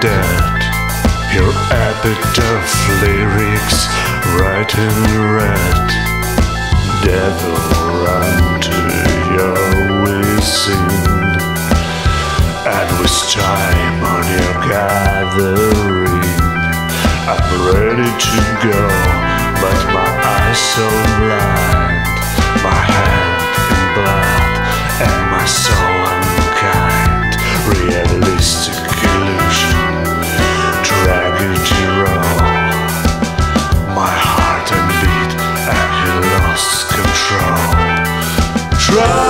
dead. Your epitaph lyrics written in red. Devil, run to your within. And with time on your gathering, I'm ready to go, but my eyes so control.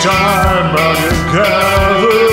time, but you covered.